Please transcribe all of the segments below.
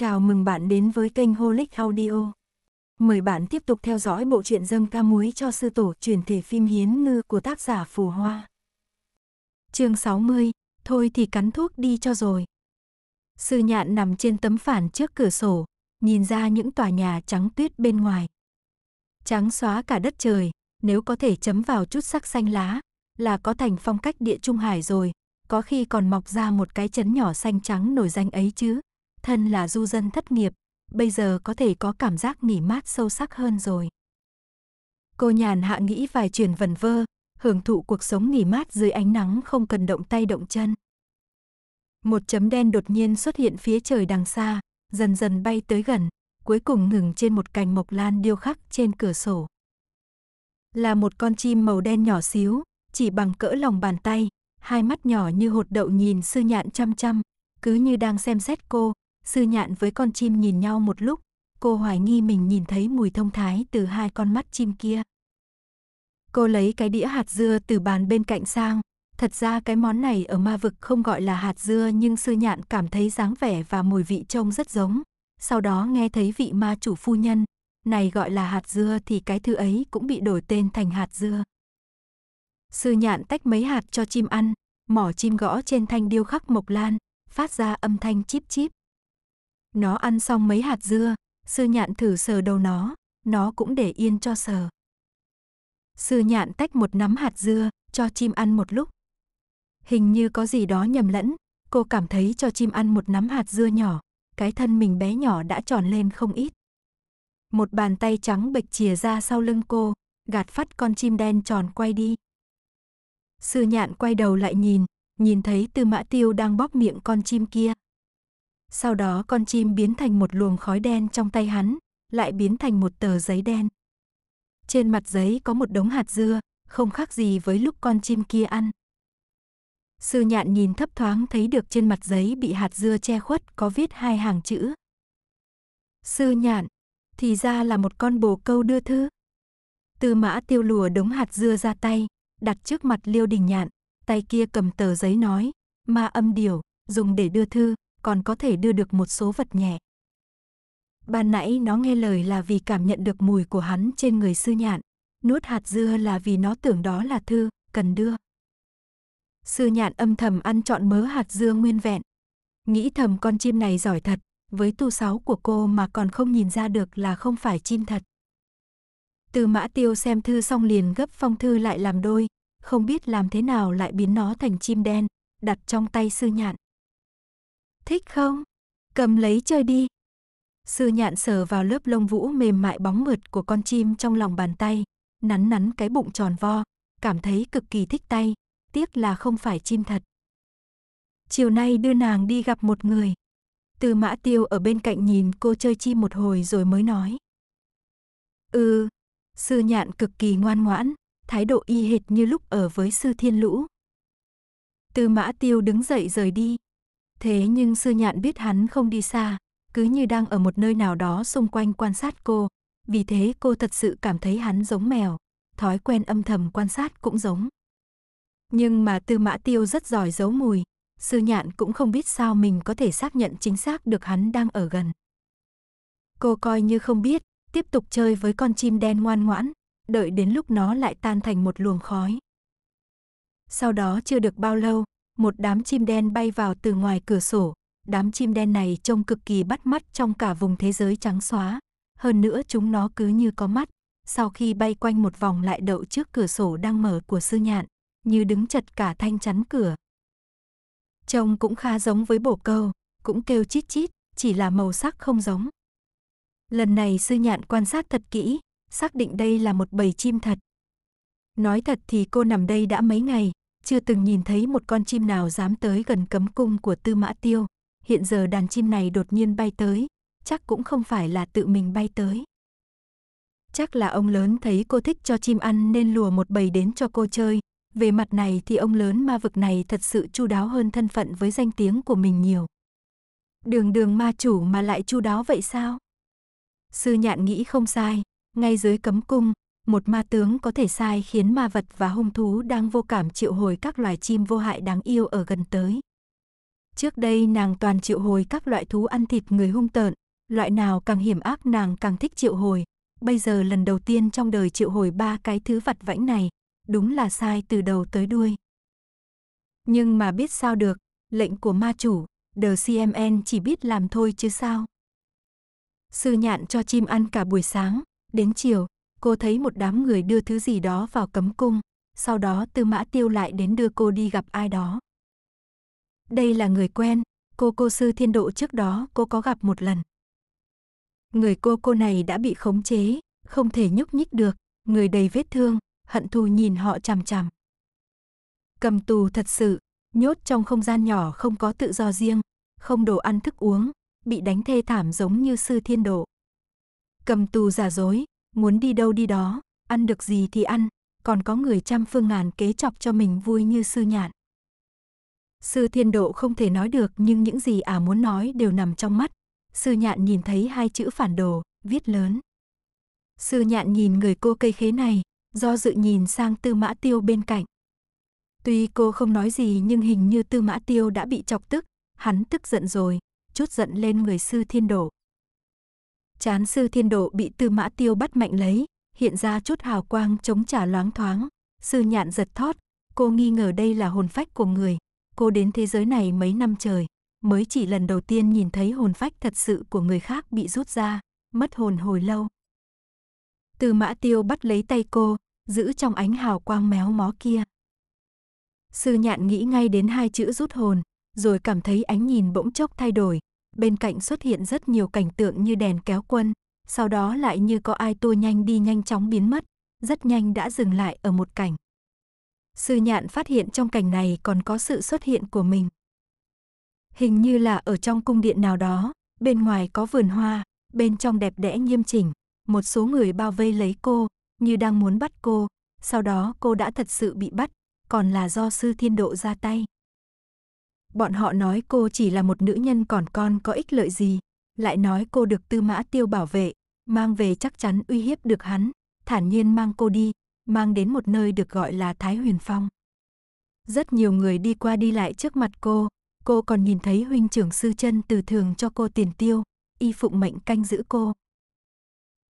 Chào mừng bạn đến với kênh Holic Audio. Mời bạn tiếp tục theo dõi bộ truyện dâng ca muối cho sư tổ truyền thể phim Hiến Ngư của tác giả Phù Hoa. chương 60, thôi thì cắn thuốc đi cho rồi. Sư nhạn nằm trên tấm phản trước cửa sổ, nhìn ra những tòa nhà trắng tuyết bên ngoài. Trắng xóa cả đất trời, nếu có thể chấm vào chút sắc xanh lá, là có thành phong cách địa trung hải rồi, có khi còn mọc ra một cái chấn nhỏ xanh trắng nổi danh ấy chứ thân là du dân thất nghiệp, bây giờ có thể có cảm giác nghỉ mát sâu sắc hơn rồi. Cô nhàn hạ nghĩ vài chuyện vần vơ, hưởng thụ cuộc sống nghỉ mát dưới ánh nắng không cần động tay động chân. Một chấm đen đột nhiên xuất hiện phía trời đằng xa, dần dần bay tới gần, cuối cùng ngừng trên một cành mộc lan điêu khắc trên cửa sổ. Là một con chim màu đen nhỏ xíu, chỉ bằng cỡ lòng bàn tay, hai mắt nhỏ như hột đậu nhìn sư nhạn chăm chăm, cứ như đang xem xét cô, Sư nhạn với con chim nhìn nhau một lúc, cô hoài nghi mình nhìn thấy mùi thông thái từ hai con mắt chim kia. Cô lấy cái đĩa hạt dưa từ bàn bên cạnh sang, thật ra cái món này ở ma vực không gọi là hạt dưa nhưng sư nhạn cảm thấy dáng vẻ và mùi vị trông rất giống. Sau đó nghe thấy vị ma chủ phu nhân, này gọi là hạt dưa thì cái thứ ấy cũng bị đổi tên thành hạt dưa. Sư nhạn tách mấy hạt cho chim ăn, mỏ chim gõ trên thanh điêu khắc mộc lan, phát ra âm thanh chip chip. Nó ăn xong mấy hạt dưa, sư nhạn thử sờ đầu nó, nó cũng để yên cho sờ. Sư nhạn tách một nắm hạt dưa, cho chim ăn một lúc. Hình như có gì đó nhầm lẫn, cô cảm thấy cho chim ăn một nắm hạt dưa nhỏ, cái thân mình bé nhỏ đã tròn lên không ít. Một bàn tay trắng bệch chìa ra sau lưng cô, gạt phát con chim đen tròn quay đi. Sư nhạn quay đầu lại nhìn, nhìn thấy tư mã tiêu đang bóp miệng con chim kia. Sau đó con chim biến thành một luồng khói đen trong tay hắn, lại biến thành một tờ giấy đen. Trên mặt giấy có một đống hạt dưa, không khác gì với lúc con chim kia ăn. Sư nhạn nhìn thấp thoáng thấy được trên mặt giấy bị hạt dưa che khuất có viết hai hàng chữ. Sư nhạn, thì ra là một con bồ câu đưa thư. Tư mã tiêu lùa đống hạt dưa ra tay, đặt trước mặt liêu đình nhạn, tay kia cầm tờ giấy nói, ma âm điểu dùng để đưa thư, còn có thể đưa được một số vật nhẹ. Ban nãy nó nghe lời là vì cảm nhận được mùi của hắn trên người sư nhạn, nuốt hạt dưa là vì nó tưởng đó là thư, cần đưa. Sư nhạn âm thầm ăn trọn mớ hạt dưa nguyên vẹn. Nghĩ thầm con chim này giỏi thật, với tu sáu của cô mà còn không nhìn ra được là không phải chim thật. Từ mã tiêu xem thư xong liền gấp phong thư lại làm đôi, không biết làm thế nào lại biến nó thành chim đen, đặt trong tay sư nhạn. Thích không? Cầm lấy chơi đi. Sư nhạn sờ vào lớp lông vũ mềm mại bóng mượt của con chim trong lòng bàn tay, nắn nắn cái bụng tròn vo, cảm thấy cực kỳ thích tay, tiếc là không phải chim thật. Chiều nay đưa nàng đi gặp một người. Từ mã tiêu ở bên cạnh nhìn cô chơi chim một hồi rồi mới nói. Ừ, sư nhạn cực kỳ ngoan ngoãn, thái độ y hệt như lúc ở với sư thiên lũ. Từ mã tiêu đứng dậy rời đi, Thế nhưng sư nhạn biết hắn không đi xa, cứ như đang ở một nơi nào đó xung quanh quan sát cô, vì thế cô thật sự cảm thấy hắn giống mèo, thói quen âm thầm quan sát cũng giống. Nhưng mà tư mã tiêu rất giỏi giấu mùi, sư nhạn cũng không biết sao mình có thể xác nhận chính xác được hắn đang ở gần. Cô coi như không biết, tiếp tục chơi với con chim đen ngoan ngoãn, đợi đến lúc nó lại tan thành một luồng khói. Sau đó chưa được bao lâu, một đám chim đen bay vào từ ngoài cửa sổ. Đám chim đen này trông cực kỳ bắt mắt trong cả vùng thế giới trắng xóa. Hơn nữa chúng nó cứ như có mắt. Sau khi bay quanh một vòng lại đậu trước cửa sổ đang mở của sư nhạn, như đứng chật cả thanh chắn cửa. Trông cũng khá giống với bổ câu, cũng kêu chít chít, chỉ là màu sắc không giống. Lần này sư nhạn quan sát thật kỹ, xác định đây là một bầy chim thật. Nói thật thì cô nằm đây đã mấy ngày, chưa từng nhìn thấy một con chim nào dám tới gần cấm cung của Tư Mã Tiêu. Hiện giờ đàn chim này đột nhiên bay tới, chắc cũng không phải là tự mình bay tới. Chắc là ông lớn thấy cô thích cho chim ăn nên lùa một bầy đến cho cô chơi. Về mặt này thì ông lớn ma vực này thật sự chu đáo hơn thân phận với danh tiếng của mình nhiều. Đường đường ma chủ mà lại chu đáo vậy sao? Sư nhạn nghĩ không sai, ngay dưới cấm cung, một ma tướng có thể sai khiến ma vật và hung thú đang vô cảm triệu hồi các loài chim vô hại đáng yêu ở gần tới. Trước đây nàng toàn triệu hồi các loại thú ăn thịt người hung tợn, loại nào càng hiểm ác nàng càng thích triệu hồi. Bây giờ lần đầu tiên trong đời triệu hồi ba cái thứ vặt vãnh này, đúng là sai từ đầu tới đuôi. Nhưng mà biết sao được, lệnh của ma chủ, The CMN chỉ biết làm thôi chứ sao. Sư nhạn cho chim ăn cả buổi sáng, đến chiều, cô thấy một đám người đưa thứ gì đó vào cấm cung, sau đó Tư Mã Tiêu lại đến đưa cô đi gặp ai đó. Đây là người quen, cô cô sư thiên độ trước đó cô có gặp một lần. Người cô cô này đã bị khống chế, không thể nhúc nhích được, người đầy vết thương, hận thù nhìn họ chằm chằm. Cầm tù thật sự, nhốt trong không gian nhỏ không có tự do riêng, không đồ ăn thức uống, bị đánh thê thảm giống như sư thiên độ. Cầm tù giả dối, muốn đi đâu đi đó, ăn được gì thì ăn, còn có người trăm phương ngàn kế chọc cho mình vui như sư nhạn. Sư thiên độ không thể nói được nhưng những gì ả à muốn nói đều nằm trong mắt. Sư nhạn nhìn thấy hai chữ phản đồ, viết lớn. Sư nhạn nhìn người cô cây khế này, do dự nhìn sang tư mã tiêu bên cạnh. Tuy cô không nói gì nhưng hình như tư mã tiêu đã bị chọc tức, hắn tức giận rồi, chút giận lên người sư thiên độ. Chán sư thiên độ bị tư mã tiêu bắt mạnh lấy, hiện ra chút hào quang chống trả loáng thoáng. Sư nhạn giật thót, cô nghi ngờ đây là hồn phách của người. Cô đến thế giới này mấy năm trời, mới chỉ lần đầu tiên nhìn thấy hồn phách thật sự của người khác bị rút ra, mất hồn hồi lâu. tư mã tiêu bắt lấy tay cô, giữ trong ánh hào quang méo mó kia. Sư nhạn nghĩ ngay đến hai chữ rút hồn, rồi cảm thấy ánh nhìn bỗng chốc thay đổi, bên cạnh xuất hiện rất nhiều cảnh tượng như đèn kéo quân, sau đó lại như có ai tua nhanh đi nhanh chóng biến mất, rất nhanh đã dừng lại ở một cảnh. Sư nhạn phát hiện trong cảnh này còn có sự xuất hiện của mình. Hình như là ở trong cung điện nào đó, bên ngoài có vườn hoa, bên trong đẹp đẽ nghiêm chỉnh, một số người bao vây lấy cô, như đang muốn bắt cô, sau đó cô đã thật sự bị bắt, còn là do sư thiên độ ra tay. Bọn họ nói cô chỉ là một nữ nhân còn con có ích lợi gì, lại nói cô được tư mã tiêu bảo vệ, mang về chắc chắn uy hiếp được hắn, thản nhiên mang cô đi, mang đến một nơi được gọi là Thái Huyền Phong. Rất nhiều người đi qua đi lại trước mặt cô, cô còn nhìn thấy huynh trưởng sư chân từ thường cho cô tiền tiêu, y phụng mệnh canh giữ cô.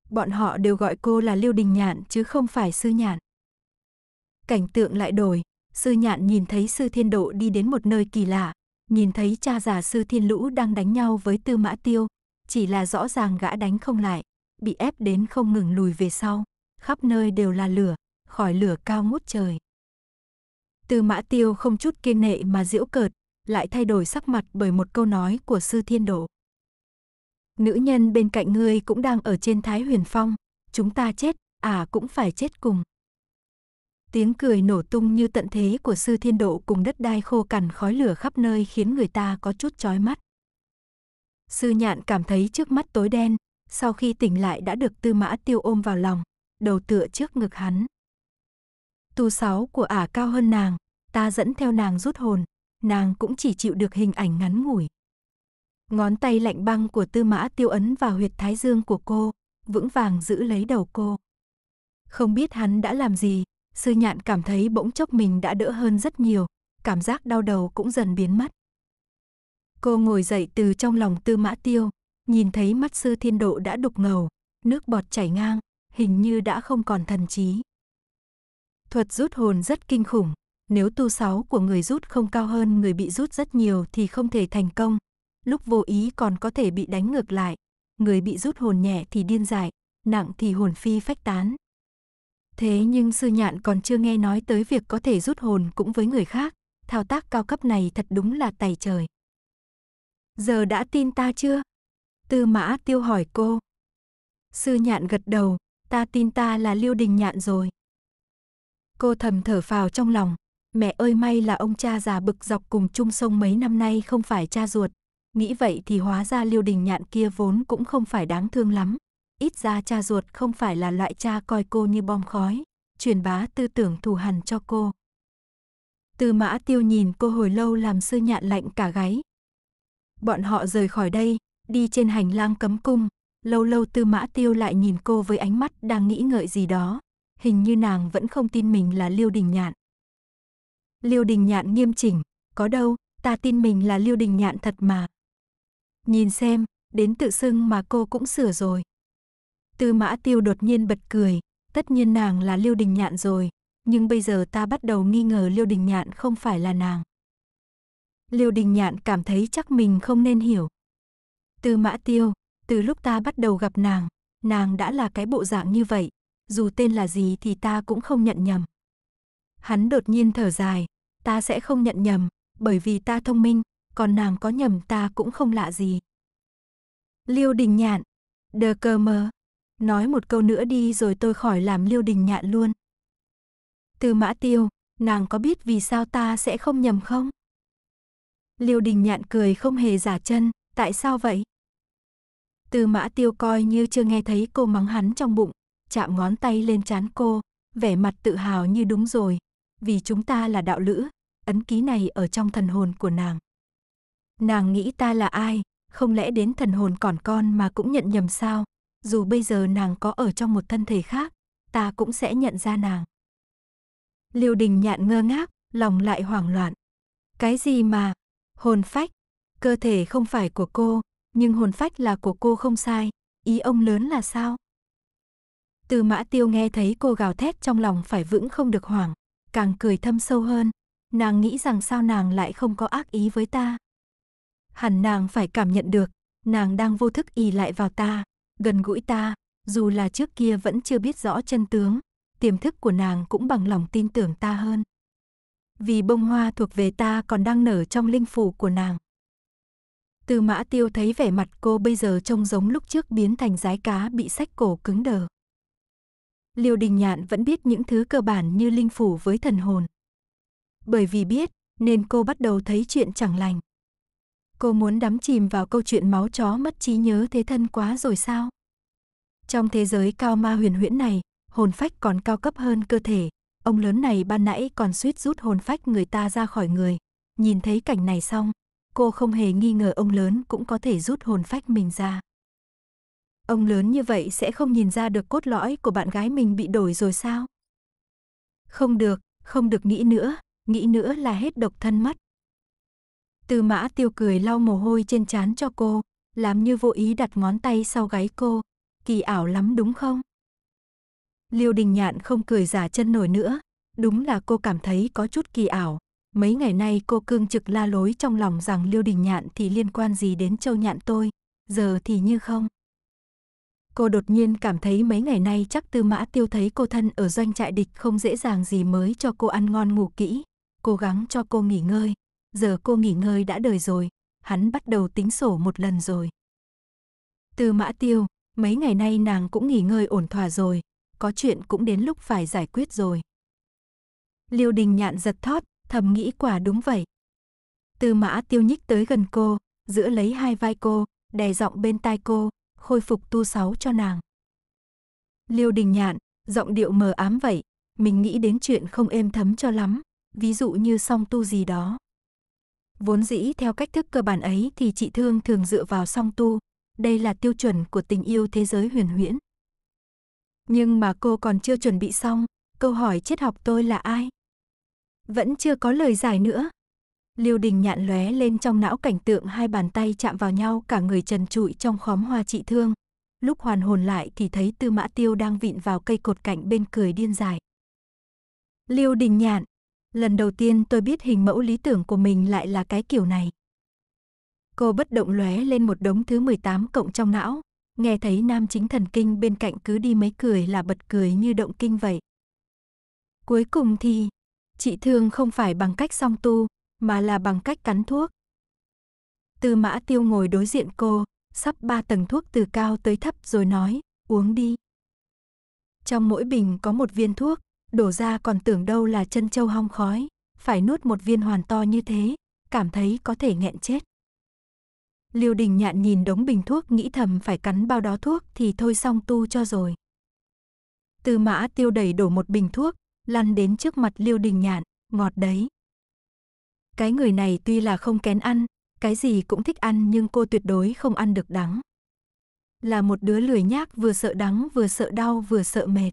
Bọn họ đều gọi cô là Liêu Đình Nhạn chứ không phải sư nhạn. Cảnh tượng lại đổi, sư nhạn nhìn thấy sư thiên độ đi đến một nơi kỳ lạ, nhìn thấy cha già sư thiên lũ đang đánh nhau với tư mã tiêu, chỉ là rõ ràng gã đánh không lại, bị ép đến không ngừng lùi về sau, khắp nơi đều là lửa, khỏi lửa cao ngút trời. Tư mã tiêu không chút kiên nệ mà giễu cợt, lại thay đổi sắc mặt bởi một câu nói của sư thiên độ. Nữ nhân bên cạnh ngươi cũng đang ở trên thái huyền phong, chúng ta chết, à cũng phải chết cùng. Tiếng cười nổ tung như tận thế của sư thiên độ cùng đất đai khô cằn khói lửa khắp nơi khiến người ta có chút chói mắt. Sư nhạn cảm thấy trước mắt tối đen, sau khi tỉnh lại đã được tư mã tiêu ôm vào lòng, đầu tựa trước ngực hắn. Tu sáu của ả cao hơn nàng, ta dẫn theo nàng rút hồn, nàng cũng chỉ chịu được hình ảnh ngắn ngủi. Ngón tay lạnh băng của tư mã tiêu ấn vào huyệt thái dương của cô, vững vàng giữ lấy đầu cô. Không biết hắn đã làm gì, sư nhạn cảm thấy bỗng chốc mình đã đỡ hơn rất nhiều, cảm giác đau đầu cũng dần biến mất. Cô ngồi dậy từ trong lòng tư mã tiêu, nhìn thấy mắt sư thiên độ đã đục ngầu, nước bọt chảy ngang, hình như đã không còn thần trí. Thuật rút hồn rất kinh khủng, nếu tu sáu của người rút không cao hơn người bị rút rất nhiều thì không thể thành công, lúc vô ý còn có thể bị đánh ngược lại, người bị rút hồn nhẹ thì điên dại, nặng thì hồn phi phách tán. Thế nhưng sư nhạn còn chưa nghe nói tới việc có thể rút hồn cũng với người khác, thao tác cao cấp này thật đúng là tài trời. Giờ đã tin ta chưa? Tư mã tiêu hỏi cô. Sư nhạn gật đầu, ta tin ta là liêu đình nhạn rồi. Cô thầm thở phào trong lòng, mẹ ơi may là ông cha già bực dọc cùng chung sông mấy năm nay không phải cha ruột. Nghĩ vậy thì hóa ra liêu đình nhạn kia vốn cũng không phải đáng thương lắm. Ít ra cha ruột không phải là loại cha coi cô như bom khói, truyền bá tư tưởng thù hằn cho cô. Tư mã tiêu nhìn cô hồi lâu làm sư nhạn lạnh cả gáy. Bọn họ rời khỏi đây, đi trên hành lang cấm cung, lâu lâu tư mã tiêu lại nhìn cô với ánh mắt đang nghĩ ngợi gì đó, hình như nàng vẫn không tin mình là Liêu Đình Nhạn. Liêu Đình Nhạn nghiêm chỉnh, có đâu, ta tin mình là Liêu Đình Nhạn thật mà. Nhìn xem, đến tự xưng mà cô cũng sửa rồi. Tư mã tiêu đột nhiên bật cười, tất nhiên nàng là Liêu Đình Nhạn rồi, nhưng bây giờ ta bắt đầu nghi ngờ Liêu Đình Nhạn không phải là nàng. Liêu Đình Nhạn cảm thấy chắc mình không nên hiểu. Tư mã tiêu, từ lúc ta bắt đầu gặp nàng, nàng đã là cái bộ dạng như vậy, dù tên là gì thì ta cũng không nhận nhầm. Hắn đột nhiên thở dài, ta sẽ không nhận nhầm, bởi vì ta thông minh, còn nàng có nhầm ta cũng không lạ gì. Liêu Đình Nhạn, đờ cơ mơ, nói một câu nữa đi rồi tôi khỏi làm Liêu Đình Nhạn luôn. Từ mã tiêu, nàng có biết vì sao ta sẽ không nhầm không? Liêu Đình Nhạn cười không hề giả chân, tại sao vậy? Từ mã tiêu coi như chưa nghe thấy cô mắng hắn trong bụng, chạm ngón tay lên trán cô, vẻ mặt tự hào như đúng rồi, vì chúng ta là đạo lữ, ấn ký này ở trong thần hồn của nàng. Nàng nghĩ ta là ai, không lẽ đến thần hồn còn con mà cũng nhận nhầm sao? Dù bây giờ nàng có ở trong một thân thể khác, ta cũng sẽ nhận ra nàng. Liêu đình nhạn ngơ ngác, lòng lại hoảng loạn. Cái gì mà, hồn phách, cơ thể không phải của cô, nhưng hồn phách là của cô không sai, ý ông lớn là sao? Từ mã tiêu nghe thấy cô gào thét trong lòng phải vững không được hoảng, càng cười thâm sâu hơn, nàng nghĩ rằng sao nàng lại không có ác ý với ta. Hẳn nàng phải cảm nhận được, nàng đang vô thức ý lại vào ta, gần gũi ta, dù là trước kia vẫn chưa biết rõ chân tướng, tiềm thức của nàng cũng bằng lòng tin tưởng ta hơn. Vì bông hoa thuộc về ta còn đang nở trong linh phủ của nàng. Từ mã tiêu thấy vẻ mặt cô bây giờ trông giống lúc trước biến thành rái cá bị sách cổ cứng đờ. Liêu Đình Nhạn vẫn biết những thứ cơ bản như linh phủ với thần hồn. Bởi vì biết, nên cô bắt đầu thấy chuyện chẳng lành. Cô muốn đắm chìm vào câu chuyện máu chó mất trí nhớ thế thân quá rồi sao? Trong thế giới cao ma huyền huyễn này, hồn phách còn cao cấp hơn cơ thể. Ông lớn này ban nãy còn suýt rút hồn phách người ta ra khỏi người. Nhìn thấy cảnh này xong, cô không hề nghi ngờ ông lớn cũng có thể rút hồn phách mình ra. Ông lớn như vậy sẽ không nhìn ra được cốt lõi của bạn gái mình bị đổi rồi sao? Không được, không được nghĩ nữa, nghĩ nữa là hết độc thân mất. Từ mã tiêu cười lau mồ hôi trên trán cho cô, làm như vô ý đặt ngón tay sau gáy cô. Kỳ ảo lắm đúng không? Liêu đình nhạn không cười giả chân nổi nữa, đúng là cô cảm thấy có chút kỳ ảo. Mấy ngày nay cô cương trực la lối trong lòng rằng Liêu Đình Nhạn thì liên quan gì đến Châu Nhạn tôi, giờ thì như không. Cô đột nhiên cảm thấy mấy ngày nay chắc Tư Mã Tiêu thấy cô thân ở doanh trại địch không dễ dàng gì mới cho cô ăn ngon ngủ kỹ, cố gắng cho cô nghỉ ngơi. Giờ cô nghỉ ngơi đã đời rồi, hắn bắt đầu tính sổ một lần rồi. từ Mã Tiêu, mấy ngày nay nàng cũng nghỉ ngơi ổn thỏa rồi, có chuyện cũng đến lúc phải giải quyết rồi. Liêu Đình nhạn giật thót, thầm nghĩ quả đúng vậy. từ Mã Tiêu nhích tới gần cô, giữ lấy hai vai cô, đè giọng bên tai cô, khôi phục tu sáu cho nàng. Liêu Đình Nhạn, giọng điệu mờ ám vậy, mình nghĩ đến chuyện không êm thấm cho lắm, ví dụ như song tu gì đó. Vốn dĩ theo cách thức cơ bản ấy thì chị Thương thường dựa vào song tu, đây là tiêu chuẩn của tình yêu thế giới huyền huyễn. Nhưng mà cô còn chưa chuẩn bị xong, câu hỏi triết học tôi là ai? Vẫn chưa có lời giải nữa. Liêu Đình nhạn lóe lên trong não cảnh tượng hai bàn tay chạm vào nhau cả người trần trụi trong khóm hoa trị thương. Lúc hoàn hồn lại thì thấy Tư Mã Tiêu đang vịn vào cây cột cạnh bên cười điên dài. Liêu Đình nhạn, lần đầu tiên tôi biết hình mẫu lý tưởng của mình lại là cái kiểu này. Cô bất động lóe lên một đống thứ 18 cộng trong não, nghe thấy nam chính thần kinh bên cạnh cứ đi mấy cười là bật cười như động kinh vậy. Cuối cùng thì, chị thương không phải bằng cách song tu, mà là bằng cách cắn thuốc. Tư mã tiêu ngồi đối diện cô, sắp ba tầng thuốc từ cao tới thấp rồi nói, uống đi. Trong mỗi bình có một viên thuốc, đổ ra còn tưởng đâu là chân châu hong khói, phải nuốt một viên hoàn to như thế, cảm thấy có thể nghẹn chết. Liêu đình nhạn nhìn đống bình thuốc nghĩ thầm phải cắn bao đó thuốc thì thôi xong tu cho rồi. Tư mã tiêu đẩy đổ một bình thuốc, lăn đến trước mặt liêu đình nhạn, ngọt đấy. Cái người này tuy là không kén ăn, cái gì cũng thích ăn nhưng cô tuyệt đối không ăn được đắng. Là một đứa lười nhác vừa sợ đắng vừa sợ đau vừa sợ mệt.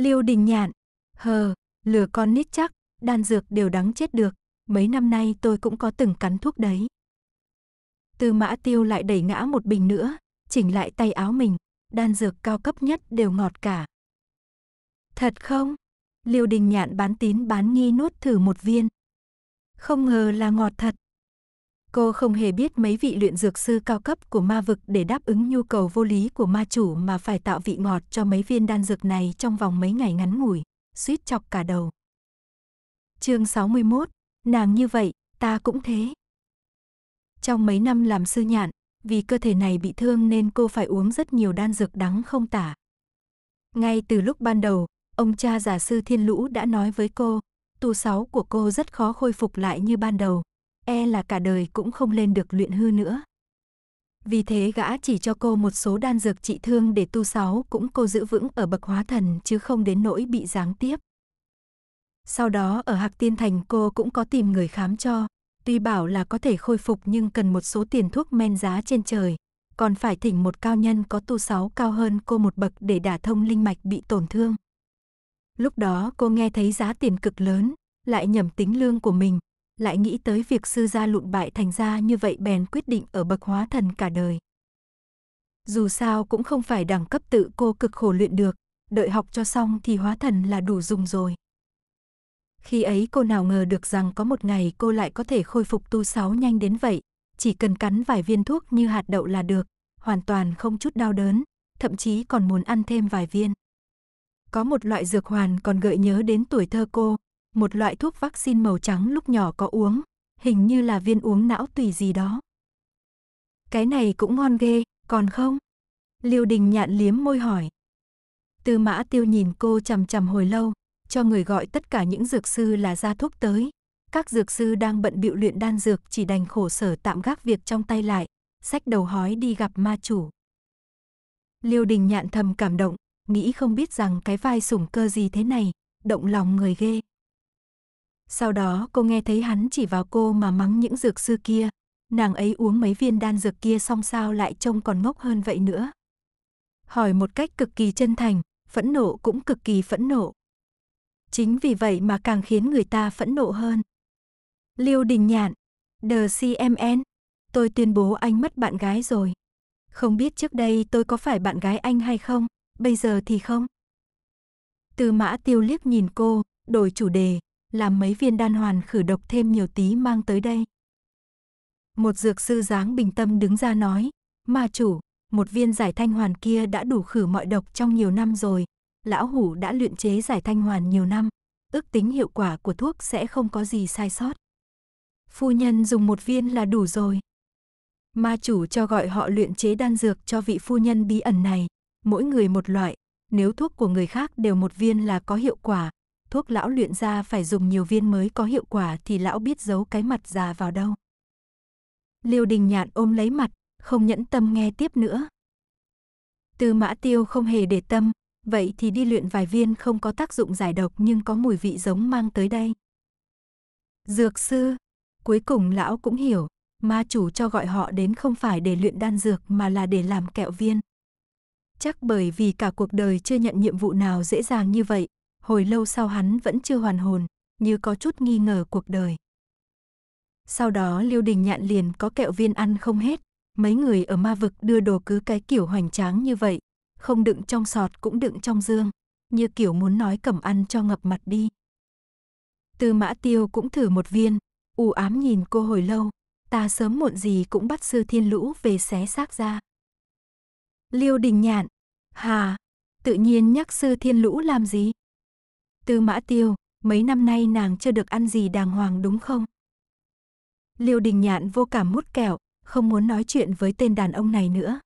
Liêu đình nhạn, hờ, lừa con nít chắc, đan dược đều đắng chết được, mấy năm nay tôi cũng có từng cắn thuốc đấy. Tư mã tiêu lại đẩy ngã một bình nữa, chỉnh lại tay áo mình, đan dược cao cấp nhất đều ngọt cả. Thật không? Liêu đình nhạn bán tín bán nghi nuốt thử một viên. Không ngờ là ngọt thật. Cô không hề biết mấy vị luyện dược sư cao cấp của ma vực để đáp ứng nhu cầu vô lý của ma chủ mà phải tạo vị ngọt cho mấy viên đan dược này trong vòng mấy ngày ngắn ngủi, suýt chọc cả đầu. chương 61, nàng như vậy, ta cũng thế. Trong mấy năm làm sư nhạn, vì cơ thể này bị thương nên cô phải uống rất nhiều đan dược đắng không tả. Ngay từ lúc ban đầu, ông cha giả sư thiên lũ đã nói với cô, tu sáu của cô rất khó khôi phục lại như ban đầu, e là cả đời cũng không lên được luyện hư nữa. Vì thế gã chỉ cho cô một số đan dược trị thương để tu sáu cũng cô giữ vững ở bậc hóa thần chứ không đến nỗi bị giáng tiếp. Sau đó ở Hạc Tiên Thành cô cũng có tìm người khám cho, tuy bảo là có thể khôi phục nhưng cần một số tiền thuốc men giá trên trời, còn phải thỉnh một cao nhân có tu sáu cao hơn cô một bậc để đả thông linh mạch bị tổn thương. Lúc đó cô nghe thấy giá tiền cực lớn, lại nhầm tính lương của mình, lại nghĩ tới việc sư gia lụn bại thành ra như vậy bèn quyết định ở bậc hóa thần cả đời. Dù sao cũng không phải đẳng cấp tự cô cực khổ luyện được, đợi học cho xong thì hóa thần là đủ dùng rồi. Khi ấy cô nào ngờ được rằng có một ngày cô lại có thể khôi phục tu sáu nhanh đến vậy, chỉ cần cắn vài viên thuốc như hạt đậu là được, hoàn toàn không chút đau đớn, thậm chí còn muốn ăn thêm vài viên. Có một loại dược hoàn còn gợi nhớ đến tuổi thơ cô, một loại thuốc vaccine màu trắng lúc nhỏ có uống, hình như là viên uống não tùy gì đó. Cái này cũng ngon ghê, còn không? Liêu đình nhạn liếm môi hỏi. Tư mã tiêu nhìn cô chằm chằm hồi lâu, cho người gọi tất cả những dược sư là ra thuốc tới. Các dược sư đang bận bịu luyện đan dược chỉ đành khổ sở tạm gác việc trong tay lại, sách đầu hói đi gặp ma chủ. Liêu đình nhạn thầm cảm động, nghĩ không biết rằng cái vai sủng cơ gì thế này, động lòng người ghê. Sau đó cô nghe thấy hắn chỉ vào cô mà mắng những dược sư kia, nàng ấy uống mấy viên đan dược kia xong sao lại trông còn ngốc hơn vậy nữa. Hỏi một cách cực kỳ chân thành, phẫn nộ cũng cực kỳ phẫn nộ. Chính vì vậy mà càng khiến người ta phẫn nộ hơn. Liêu Đình Nhạn, The CMN, tôi tuyên bố anh mất bạn gái rồi. Không biết trước đây tôi có phải bạn gái anh hay không, bây giờ thì không. Từ mã tiêu liếc nhìn cô, đổi chủ đề, làm mấy viên đan hoàn khử độc thêm nhiều tí mang tới đây. Một dược sư dáng bình tâm đứng ra nói, ma chủ, một viên giải thanh hoàn kia đã đủ khử mọi độc trong nhiều năm rồi, lão hủ đã luyện chế giải thanh hoàn nhiều năm, ước tính hiệu quả của thuốc sẽ không có gì sai sót. Phu nhân dùng một viên là đủ rồi. Ma chủ cho gọi họ luyện chế đan dược cho vị phu nhân bí ẩn này, mỗi người một loại, nếu thuốc của người khác đều một viên là có hiệu quả, thuốc lão luyện ra phải dùng nhiều viên mới có hiệu quả thì lão biết giấu cái mặt già vào đâu. Liêu Đình Nhạn ôm lấy mặt, không nhẫn tâm nghe tiếp nữa. Từ Mã Tiêu không hề để tâm, vậy thì đi luyện vài viên không có tác dụng giải độc nhưng có mùi vị giống mang tới đây. Dược sư, cuối cùng lão cũng hiểu, ma chủ cho gọi họ đến không phải để luyện đan dược mà là để làm kẹo viên. Chắc bởi vì cả cuộc đời chưa nhận nhiệm vụ nào dễ dàng như vậy, hồi lâu sau hắn vẫn chưa hoàn hồn, như có chút nghi ngờ cuộc đời. Sau đó Liêu Đình Nhạn liền có kẹo viên ăn không hết, mấy người ở ma vực đưa đồ cứ cái kiểu hoành tráng như vậy, không đựng trong sọt cũng đựng trong dương, như kiểu muốn nói cầm ăn cho ngập mặt đi. Tư mã tiêu cũng thử một viên, u ám nhìn cô hồi lâu, ta sớm muộn gì cũng bắt sư thiên lũ về xé xác ra. Liêu đình nhạn, hà, tự nhiên nhắc sư thiên lũ làm gì? Tư mã tiêu, mấy năm nay nàng chưa được ăn gì đàng hoàng đúng không? Liêu đình nhạn vô cảm mút kẹo, không muốn nói chuyện với tên đàn ông này nữa.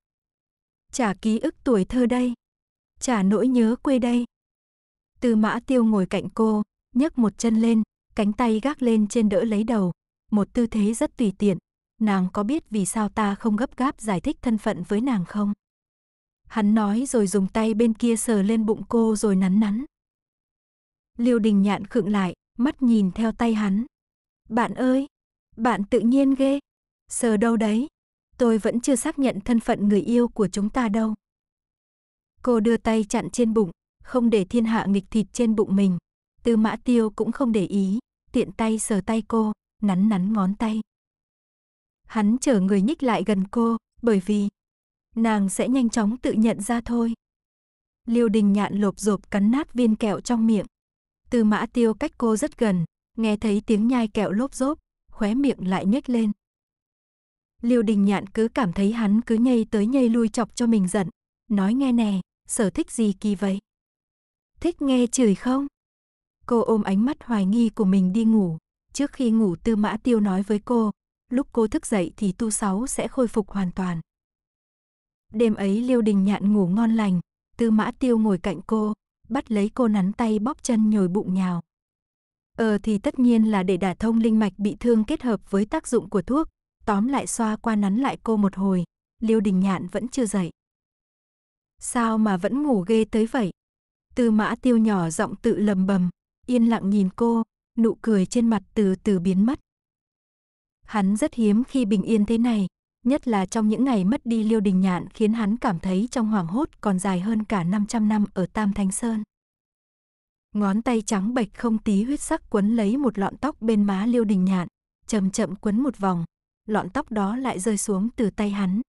Trả ký ức tuổi thơ đây. Trả nỗi nhớ quê đây. Tư mã tiêu ngồi cạnh cô, nhấc một chân lên, cánh tay gác lên trên đỡ lấy đầu, một tư thế rất tùy tiện. Nàng có biết vì sao ta không gấp gáp giải thích thân phận với nàng không? Hắn nói rồi dùng tay bên kia sờ lên bụng cô rồi nắn nắn. Liêu đình nhạn khựng lại, mắt nhìn theo tay hắn. Bạn ơi, bạn tự nhiên ghê. Sờ đâu đấy? Tôi vẫn chưa xác nhận thân phận người yêu của chúng ta đâu. Cô đưa tay chặn trên bụng, không để thiên hạ nghịch thịt trên bụng mình. Tư mã tiêu cũng không để ý, tiện tay sờ tay cô, nắn nắn ngón tay. Hắn chở người nhích lại gần cô, bởi vì nàng sẽ nhanh chóng tự nhận ra thôi. Liêu đình nhạn lộp rộp cắn nát viên kẹo trong miệng. Tư mã tiêu cách cô rất gần, nghe thấy tiếng nhai kẹo lốp rốp, khóe miệng lại nhếch lên. Liêu đình nhạn cứ cảm thấy hắn cứ nhây tới nhây lui chọc cho mình giận. Nói nghe nè, sở thích gì kỳ vậy? Thích nghe chửi không? Cô ôm ánh mắt hoài nghi của mình đi ngủ. Trước khi ngủ tư mã tiêu nói với cô, lúc cô thức dậy thì tu sáu sẽ khôi phục hoàn toàn. Đêm ấy Liêu Đình Nhạn ngủ ngon lành, Tư Mã Tiêu ngồi cạnh cô, bắt lấy cô nắn tay bóp chân nhồi bụng nhào. Ờ thì tất nhiên là để đả thông linh mạch bị thương kết hợp với tác dụng của thuốc, tóm lại xoa qua nắn lại cô một hồi, Liêu Đình Nhạn vẫn chưa dậy. Sao mà vẫn ngủ ghê tới vậy? Tư Mã Tiêu nhỏ giọng tự lầm bầm, yên lặng nhìn cô, nụ cười trên mặt từ từ biến mất. Hắn rất hiếm khi bình yên thế này, nhất là trong những ngày mất đi Liêu Đình Nhạn khiến hắn cảm thấy trong hoàng hốt còn dài hơn cả 500 năm ở Tam thanh Sơn. Ngón tay trắng bệch không tí huyết sắc quấn lấy một lọn tóc bên má Liêu Đình Nhạn, chậm chậm quấn một vòng, lọn tóc đó lại rơi xuống từ tay hắn.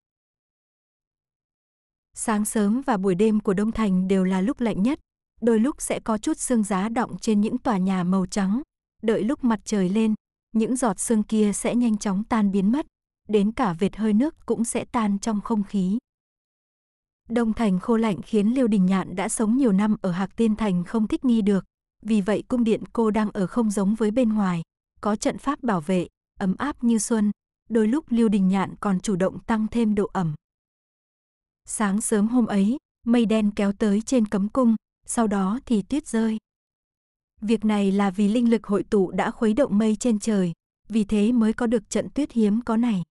Sáng sớm và buổi đêm của Đông Thành đều là lúc lạnh nhất, đôi lúc sẽ có chút sương giá động trên những tòa nhà màu trắng, đợi lúc mặt trời lên, những giọt sương kia sẽ nhanh chóng tan biến mất, đến cả vệt hơi nước cũng sẽ tan trong không khí. Đông Thành khô lạnh khiến Liêu Đình Nhạn đã sống nhiều năm ở Hạc Tiên Thành không thích nghi được, vì vậy cung điện cô đang ở không giống với bên ngoài, có trận pháp bảo vệ, ấm áp như xuân, đôi lúc Liêu Đình Nhạn còn chủ động tăng thêm độ ẩm. Sáng sớm hôm ấy, mây đen kéo tới trên cấm cung, sau đó thì tuyết rơi. Việc này là vì linh lực hội tụ đã khuấy động mây trên trời, vì thế mới có được trận tuyết hiếm có này.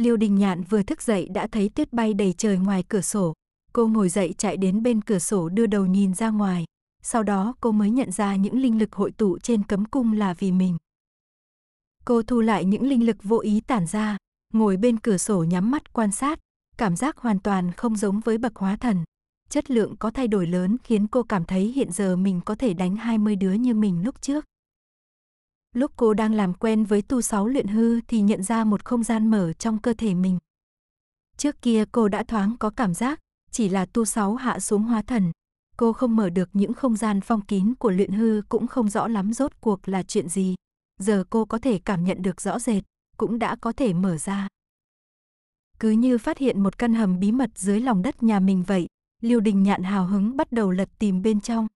Liêu Đình Nhạn vừa thức dậy đã thấy tuyết bay đầy trời ngoài cửa sổ. Cô ngồi dậy chạy đến bên cửa sổ đưa đầu nhìn ra ngoài. Sau đó cô mới nhận ra những linh lực hội tụ trên cấm cung là vì mình. Cô thu lại những linh lực vô ý tản ra, ngồi bên cửa sổ nhắm mắt quan sát, cảm giác hoàn toàn không giống với bậc hóa thần. Chất lượng có thay đổi lớn khiến cô cảm thấy hiện giờ mình có thể đánh 20 đứa như mình lúc trước. Lúc cô đang làm quen với tu sáu luyện hư thì nhận ra một không gian mở trong cơ thể mình. Trước kia cô đã thoáng có cảm giác, chỉ là tu sáu hạ xuống hóa thần. Cô không mở được những không gian phong kín của luyện hư cũng không rõ lắm rốt cuộc là chuyện gì. Giờ cô có thể cảm nhận được rõ rệt, cũng đã có thể mở ra. Cứ như phát hiện một căn hầm bí mật dưới lòng đất nhà mình vậy, Liêu Đình Nhạn hào hứng bắt đầu lật tìm bên trong.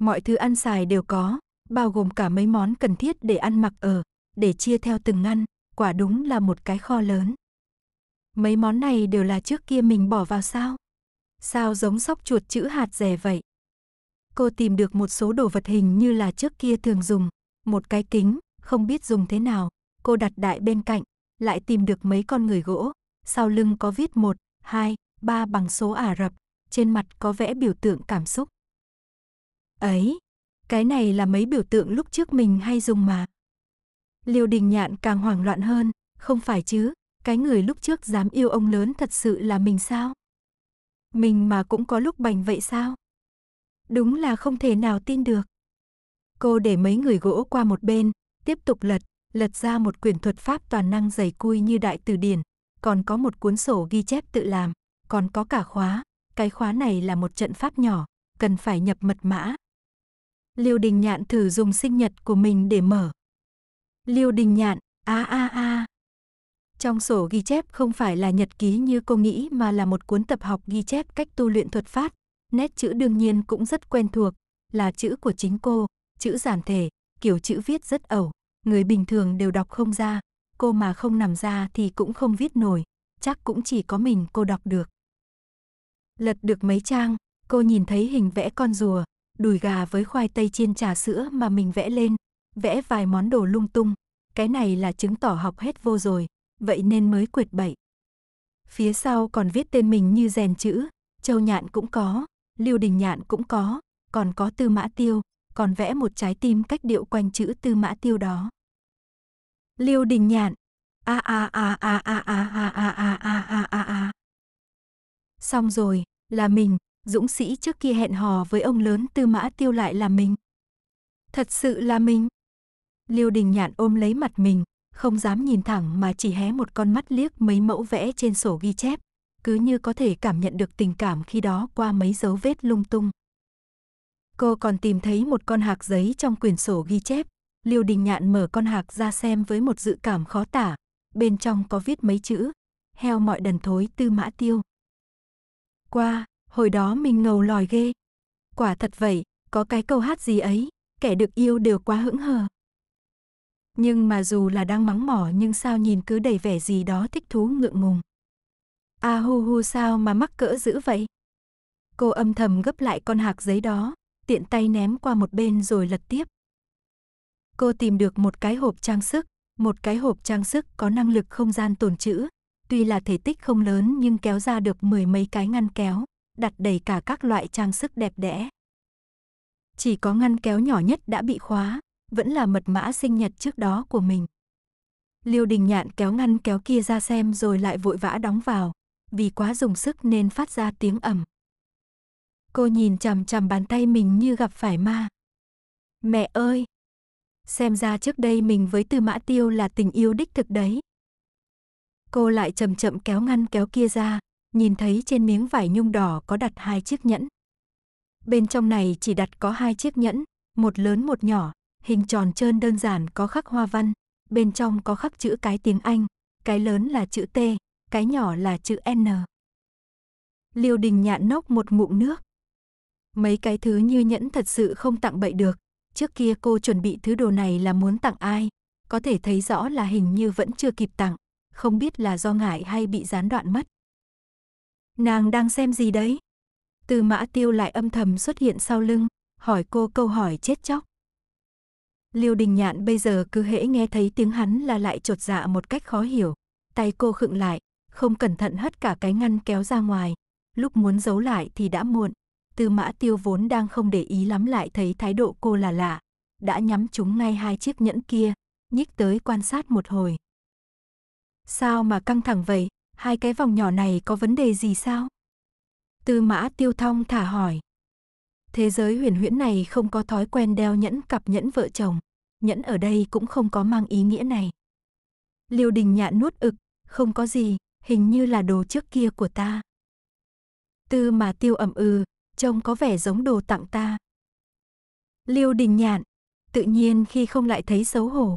Mọi thứ ăn xài đều có, bao gồm cả mấy món cần thiết để ăn mặc ở, để chia theo từng ngăn, quả đúng là một cái kho lớn. Mấy món này đều là trước kia mình bỏ vào sao? Sao giống sóc chuột chữ hạt rẻ vậy? Cô tìm được một số đồ vật hình như là trước kia thường dùng, một cái kính, không biết dùng thế nào, cô đặt đại bên cạnh, lại tìm được mấy con người gỗ, sau lưng có viết một, hai, ba bằng số Ả Rập, trên mặt có vẽ biểu tượng cảm xúc. Ấy, cái này là mấy biểu tượng lúc trước mình hay dùng mà. Liêu Đình Nhạn càng hoảng loạn hơn, không phải chứ, cái người lúc trước dám yêu ông lớn thật sự là mình sao? Mình mà cũng có lúc bành vậy sao? Đúng là không thể nào tin được. Cô để mấy người gỗ qua một bên, tiếp tục lật, lật ra một quyển thuật pháp toàn năng dày cui như đại từ điển, còn có một cuốn sổ ghi chép tự làm, còn có cả khóa, cái khóa này là một trận pháp nhỏ, cần phải nhập mật mã, Liêu Đình Nhạn thử dùng sinh nhật của mình để mở. Liêu Đình Nhạn, a a a. Trong sổ ghi chép không phải là nhật ký như cô nghĩ mà là một cuốn tập học ghi chép cách tu luyện thuật pháp. Nét chữ đương nhiên cũng rất quen thuộc, là chữ của chính cô, chữ giản thể, kiểu chữ viết rất ẩu, người bình thường đều đọc không ra, cô mà không nằm ra thì cũng không viết nổi, chắc cũng chỉ có mình cô đọc được. Lật được mấy trang, cô nhìn thấy hình vẽ con rùa, đùi gà với khoai tây chiên trà sữa mà mình vẽ lên, vẽ vài món đồ lung tung, cái này là chứng tỏ học hết vô rồi, vậy nên mới quyệt bậy. Phía sau còn viết tên mình như rèn chữ, Châu Nhạn cũng có, Lưu Đình Nhạn cũng có, còn có Tư Mã Tiêu, còn vẽ một trái tim cách điệu quanh chữ Tư Mã Tiêu đó. Lưu Đình Nhạn. A a a a a a a a a a a a a. Xong rồi, là mình, dũng sĩ trước kia hẹn hò với ông lớn tư mã tiêu lại là mình. Thật sự là mình. Liêu Đình Nhạn ôm lấy mặt mình, không dám nhìn thẳng mà chỉ hé một con mắt liếc mấy mẫu vẽ trên sổ ghi chép, cứ như có thể cảm nhận được tình cảm khi đó qua mấy dấu vết lung tung. Cô còn tìm thấy một con hạc giấy trong quyển sổ ghi chép, Liêu Đình Nhạn mở con hạc ra xem với một dự cảm khó tả, bên trong có viết mấy chữ, heo mọi đần thối tư mã tiêu. Qua, hồi đó mình ngầu lòi ghê. Quả thật vậy, có cái câu hát gì ấy, kẻ được yêu đều quá hững hờ. Nhưng mà dù là đang mắng mỏ nhưng sao nhìn cứ đầy vẻ gì đó thích thú ngượng ngùng. A hu hu sao mà mắc cỡ dữ vậy? Cô âm thầm gấp lại con hạc giấy đó, tiện tay ném qua một bên rồi lật tiếp. Cô tìm được một cái hộp trang sức, một cái hộp trang sức có năng lực không gian tồn trữ, tuy là thể tích không lớn nhưng kéo ra được mười mấy cái ngăn kéo, đặt đầy cả các loại trang sức đẹp đẽ. Chỉ có ngăn kéo nhỏ nhất đã bị khóa, vẫn là mật mã sinh nhật trước đó của mình. Liêu Đình Nhạn kéo ngăn kéo kia ra xem rồi lại vội vã đóng vào, vì quá dùng sức nên phát ra tiếng ầm. Cô nhìn chằm chằm bàn tay mình như gặp phải ma. Mẹ ơi! Xem ra trước đây mình với Tư Mã Tiêu là tình yêu đích thực đấy. Cô lại chậm chậm kéo ngăn kéo kia ra, nhìn thấy trên miếng vải nhung đỏ có đặt hai chiếc nhẫn. Bên trong này chỉ đặt có hai chiếc nhẫn, một lớn một nhỏ, hình tròn trơn đơn giản có khắc hoa văn, bên trong có khắc chữ cái tiếng Anh, cái lớn là chữ T, cái nhỏ là chữ N. Liêu Đình nhạn nốc một ngụm nước. Mấy cái thứ như nhẫn thật sự không tặng bậy được, trước kia cô chuẩn bị thứ đồ này là muốn tặng ai, có thể thấy rõ là hình như vẫn chưa kịp tặng, không biết là do ngại hay bị gián đoạn mất. Nàng đang xem gì đấy? Từ mã tiêu lại âm thầm xuất hiện sau lưng, hỏi cô câu hỏi chết chóc. Liêu Đình Nhạn bây giờ cứ hễ nghe thấy tiếng hắn là lại trột dạ một cách khó hiểu. Tay cô khựng lại, không cẩn thận hất cả cái ngăn kéo ra ngoài. Lúc muốn giấu lại thì đã muộn. Tư mã tiêu vốn đang không để ý lắm lại thấy thái độ cô là lạ. Đã nhắm chúng ngay hai chiếc nhẫn kia, nhích tới quan sát một hồi. Sao mà căng thẳng vậy? Hai cái vòng nhỏ này có vấn đề gì sao? Tư mã tiêu thong thả hỏi. Thế giới huyền huyễn này không có thói quen đeo nhẫn cặp nhẫn vợ chồng, nhẫn ở đây cũng không có mang ý nghĩa này. Liêu đình nhạn nuốt ực, không có gì, hình như là đồ trước kia của ta. Tư mà tiêu ẩm ừ, trông có vẻ giống đồ tặng ta. Liêu đình nhạn, tự nhiên khi không lại thấy xấu hổ.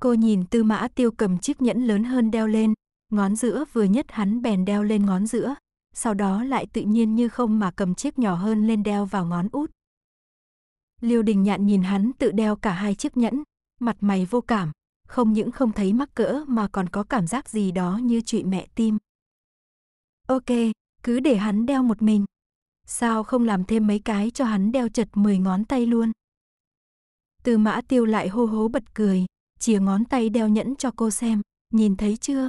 Cô nhìn tư mã tiêu cầm chiếc nhẫn lớn hơn đeo lên, ngón giữa vừa nhất hắn bèn đeo lên ngón giữa, sau đó lại tự nhiên như không mà cầm chiếc nhỏ hơn lên đeo vào ngón út. Liêu Đình Nhạn nhìn hắn tự đeo cả hai chiếc nhẫn, mặt mày vô cảm, không những không thấy mắc cỡ mà còn có cảm giác gì đó như trụy mẹ tim. Ok, cứ để hắn đeo một mình. Sao không làm thêm mấy cái cho hắn đeo chật 10 ngón tay luôn? Từ mã tiêu lại hô hố bật cười, chìa ngón tay đeo nhẫn cho cô xem, nhìn thấy chưa?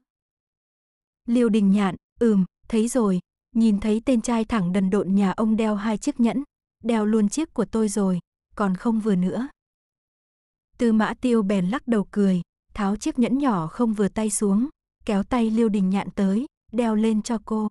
Liêu Đình Nhạn, ừm, thấy rồi, nhìn thấy tên trai thẳng đần độn nhà ông đeo hai chiếc nhẫn, đeo luôn chiếc của tôi rồi, còn không vừa nữa. Tư mã tiêu bèn lắc đầu cười, tháo chiếc nhẫn nhỏ không vừa tay xuống, kéo tay Liêu Đình Nhạn tới, đeo lên cho cô.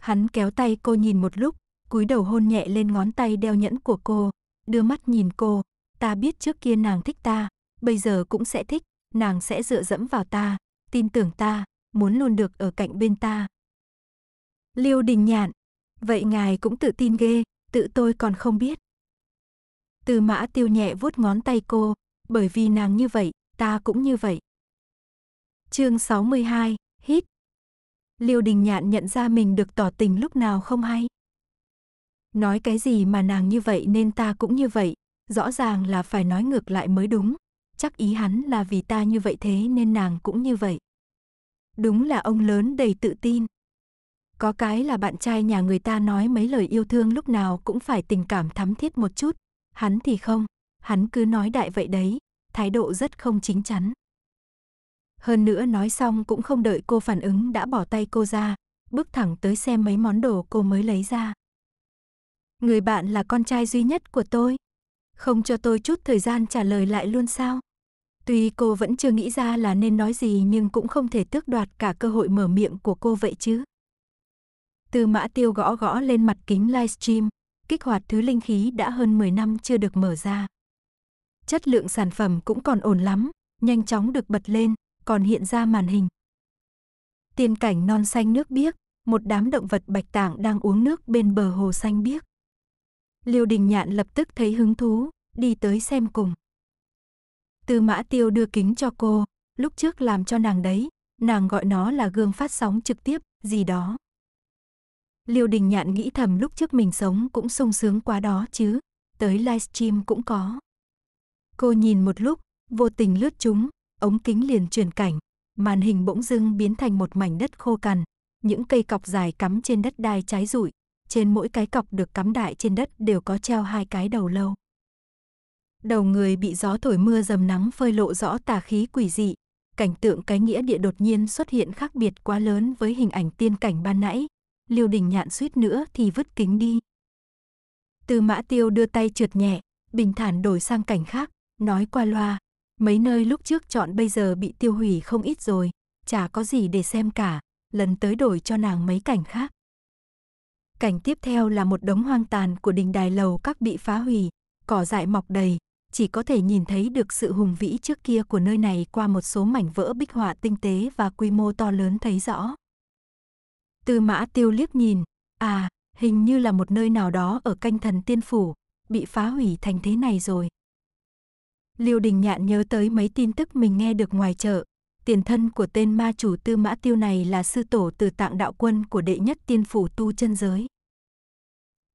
Hắn kéo tay cô nhìn một lúc, cúi đầu hôn nhẹ lên ngón tay đeo nhẫn của cô, đưa mắt nhìn cô, ta biết trước kia nàng thích ta, bây giờ cũng sẽ thích, nàng sẽ dựa dẫm vào ta, tin tưởng ta, muốn luôn được ở cạnh bên ta. Liêu Đình Nhạn, vậy ngài cũng tự tin ghê, tự tôi còn không biết. Từ mã tiêu nhẹ vuốt ngón tay cô, bởi vì nàng như vậy, ta cũng như vậy. chương 62, hít. Liêu Đình Nhạn nhận ra mình được tỏ tình lúc nào không hay. Nói cái gì mà nàng như vậy nên ta cũng như vậy, rõ ràng là phải nói ngược lại mới đúng. Chắc ý hắn là vì ta như vậy thế nên nàng cũng như vậy. Đúng là ông lớn đầy tự tin. Có cái là bạn trai nhà người ta nói mấy lời yêu thương lúc nào cũng phải tình cảm thắm thiết một chút, hắn thì không, hắn cứ nói đại vậy đấy, thái độ rất không chính chắn. Hơn nữa nói xong cũng không đợi cô phản ứng đã bỏ tay cô ra, bước thẳng tới xem mấy món đồ cô mới lấy ra. Người bạn là con trai duy nhất của tôi. Không cho tôi chút thời gian trả lời lại luôn sao? Tuy cô vẫn chưa nghĩ ra là nên nói gì nhưng cũng không thể tước đoạt cả cơ hội mở miệng của cô vậy chứ. Từ mã tiêu gõ gõ lên mặt kính livestream, kích hoạt thứ linh khí đã hơn 10 năm chưa được mở ra. Chất lượng sản phẩm cũng còn ổn lắm, nhanh chóng được bật lên, còn hiện ra màn hình. Tiên cảnh non xanh nước biếc, một đám động vật bạch tạng đang uống nước bên bờ hồ xanh biếc. Liêu Đình Nhạn lập tức thấy hứng thú, đi tới xem cùng. Tư Mã Tiêu đưa kính cho cô, lúc trước làm cho nàng đấy, nàng gọi nó là gương phát sóng trực tiếp, gì đó. Liêu Đình Nhạn nghĩ thầm lúc trước mình sống cũng sung sướng quá đó chứ, tới livestream cũng có. Cô nhìn một lúc, vô tình lướt chúng, ống kính liền chuyển cảnh, màn hình bỗng dưng biến thành một mảnh đất khô cằn, những cây cọc dài cắm trên đất đai trái rụi, trên mỗi cái cọc được cắm đại trên đất đều có treo hai cái đầu lâu. Đầu người bị gió thổi mưa dầm nắng phơi lộ rõ tà khí quỷ dị, cảnh tượng cái nghĩa địa đột nhiên xuất hiện khác biệt quá lớn với hình ảnh tiên cảnh ban nãy, Liêu Đình Nhạn suýt nữa thì vứt kính đi. Từ Mã Tiêu đưa tay trượt nhẹ, bình thản đổi sang cảnh khác, nói qua loa, mấy nơi lúc trước chọn bây giờ bị tiêu hủy không ít rồi, chả có gì để xem cả, lần tới đổi cho nàng mấy cảnh khác. Cảnh tiếp theo là một đống hoang tàn của đình đài lầu các bị phá hủy, cỏ dại mọc đầy, chỉ có thể nhìn thấy được sự hùng vĩ trước kia của nơi này qua một số mảnh vỡ bích họa tinh tế và quy mô to lớn thấy rõ. Tư mã tiêu liếc nhìn, à, hình như là một nơi nào đó ở canh thần tiên phủ, bị phá hủy thành thế này rồi. Liêu Đình Nhạn nhớ tới mấy tin tức mình nghe được ngoài chợ. Tiền thân của tên ma chủ tư mã tiêu này là sư tổ từ tạng đạo quân của đệ nhất tiên phủ tu chân giới.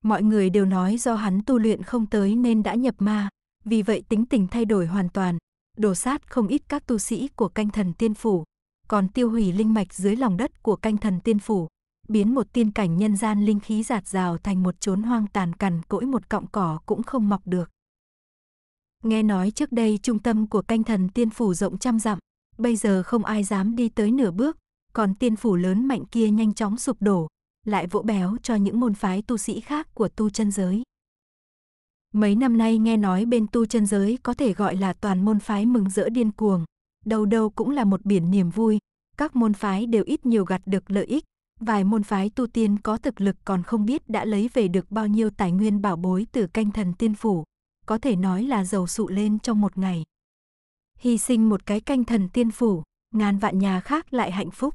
Mọi người đều nói do hắn tu luyện không tới nên đã nhập ma, vì vậy tính tình thay đổi hoàn toàn, đổ sát không ít các tu sĩ của canh thần tiên phủ, còn tiêu hủy linh mạch dưới lòng đất của canh thần tiên phủ, biến một tiên cảnh nhân gian linh khí giạt rào thành một chốn hoang tàn cằn cỗi một cọng cỏ cũng không mọc được. Nghe nói trước đây trung tâm của canh thần tiên phủ rộng trăm dặm, bây giờ không ai dám đi tới nửa bước, còn tiên phủ lớn mạnh kia nhanh chóng sụp đổ, lại vỗ béo cho những môn phái tu sĩ khác của tu chân giới. Mấy năm nay nghe nói bên tu chân giới có thể gọi là toàn môn phái mừng rỡ điên cuồng, đâu đâu cũng là một biển niềm vui, các môn phái đều ít nhiều gặt được lợi ích, vài môn phái tu tiên có thực lực còn không biết đã lấy về được bao nhiêu tài nguyên bảo bối từ canh thần tiên phủ, có thể nói là giàu sụ lên trong một ngày. Hy sinh một cái canh thần tiên phủ, ngàn vạn nhà khác lại hạnh phúc.